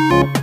Música